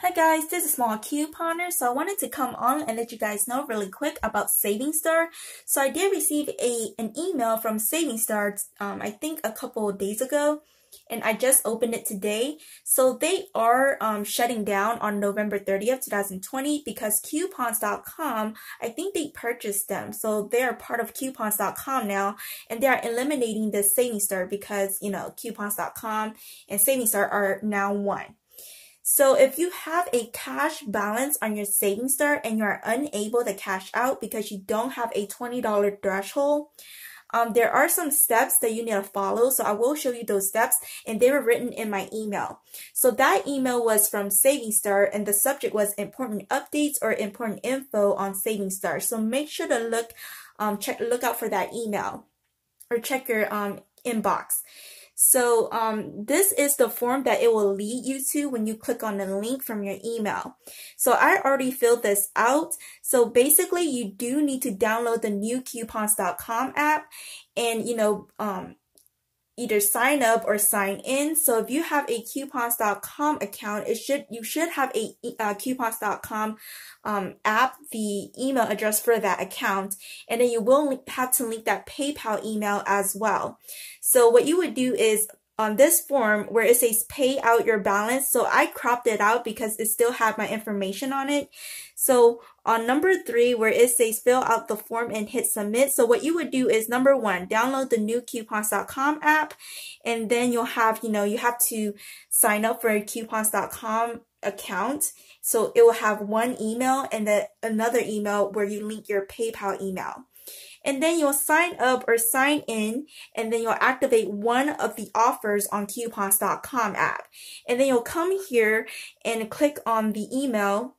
Hi guys, this is Small Couponer. So I wanted to come on and let you guys know really quick about Saving Star. So I did receive a an email from Saving Star, um, I think a couple of days ago, and I just opened it today. So they are um, shutting down on November 30th, 2020 because coupons.com, I think they purchased them. So they are part of coupons.com now and they are eliminating the Saving Star because, you know, coupons.com and Saving Star are now one. So if you have a cash balance on your savings star and you are unable to cash out because you don't have a $20 threshold, um, there are some steps that you need to follow. So I will show you those steps and they were written in my email. So that email was from Saving Star and the subject was important updates or important info on Saving Star. So make sure to look, um, check, look out for that email or check your, um, inbox. So um, this is the form that it will lead you to when you click on the link from your email. So I already filled this out. So basically you do need to download the new coupons.com app and, you know, um, either sign up or sign in. So if you have a coupons.com account, it should you should have a uh, coupons.com um, app, the email address for that account, and then you will have to link that PayPal email as well. So what you would do is on this form where it says pay out your balance. So I cropped it out because it still had my information on it. So on number three, where it says fill out the form and hit submit. So what you would do is number one, download the new coupons.com app. And then you'll have, you know, you have to sign up for a coupons.com account. So it will have one email and then another email where you link your PayPal email and then you'll sign up or sign in and then you'll activate one of the offers on coupons.com app. And then you'll come here and click on the email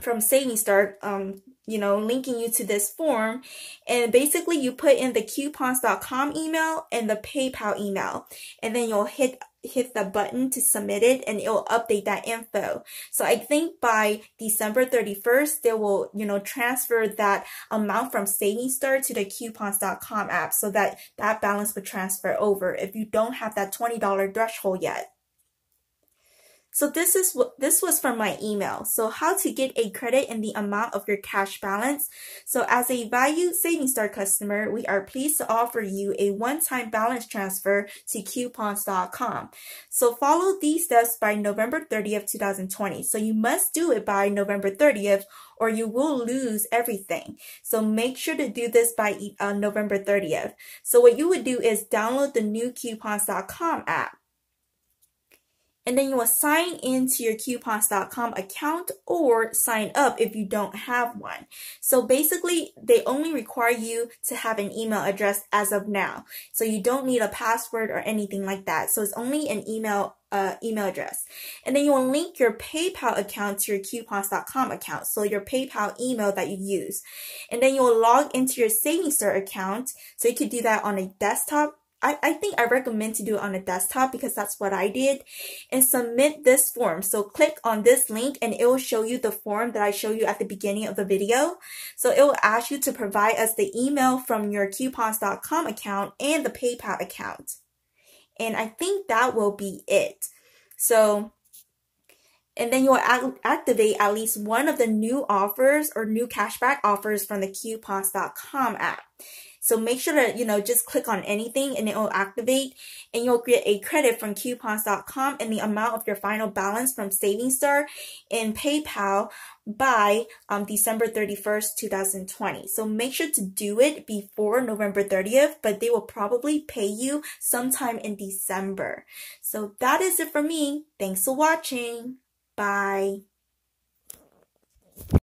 from Saving Star, um, you know, linking you to this form. And basically you put in the coupons.com email and the PayPal email. And then you'll hit hit the button to submit it and it'll update that info. So I think by December 31st, they will, you know, transfer that amount from Saving Star to the coupons.com app so that that balance would transfer over if you don't have that $20 threshold yet. So this is what this was from my email. So how to get a credit in the amount of your cash balance. So as a Value Saving Star customer, we are pleased to offer you a one-time balance transfer to coupons.com. So follow these steps by November 30th, 2020. So you must do it by November 30th or you will lose everything. So make sure to do this by uh, November 30th. So what you would do is download the new coupons.com app and then you will sign into your coupons.com account or sign up if you don't have one. So basically, they only require you to have an email address as of now. So you don't need a password or anything like that. So it's only an email uh, email address. And then you will link your PayPal account to your coupons.com account. So your PayPal email that you use. And then you'll log into your Savings Star account. So you could do that on a desktop I, I think I recommend to do it on a desktop because that's what I did and submit this form. So click on this link and it will show you the form that I show you at the beginning of the video. So it will ask you to provide us the email from your coupons.com account and the PayPal account. And I think that will be it. So and then you'll act activate at least one of the new offers or new cashback offers from the coupons.com app. So make sure to, you know, just click on anything and it will activate and you'll get a credit from coupons.com and the amount of your final balance from Saving Star and PayPal by um, December 31st, 2020. So make sure to do it before November 30th, but they will probably pay you sometime in December. So that is it for me. Thanks for watching. Bye.